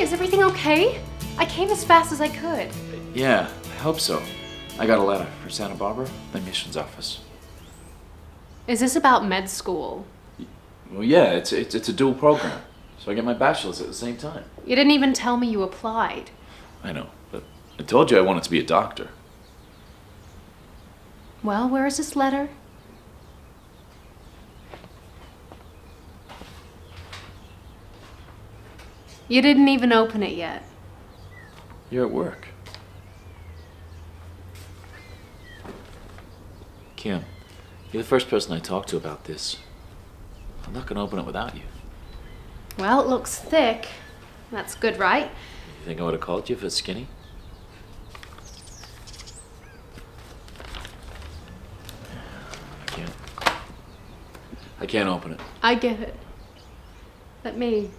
Is everything okay? I came as fast as I could. Yeah, I hope so. I got a letter for Santa Barbara, the admissions office. Is this about med school? Well, yeah, it's, it's, it's a dual program, so I get my bachelor's at the same time. You didn't even tell me you applied. I know, but I told you I wanted to be a doctor. Well, where is this letter? You didn't even open it yet. You're at work. Kim, you're the first person I talked to about this. I'm not gonna open it without you. Well, it looks thick. That's good, right? You think I would have called you if it's skinny? I can't. I can't open it. I get it. Let me.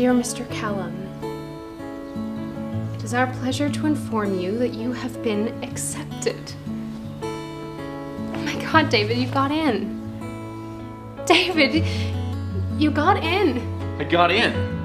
Dear Mr. Callum, it is our pleasure to inform you that you have been accepted. Oh my god, David, you got in. David, you got in. I got in.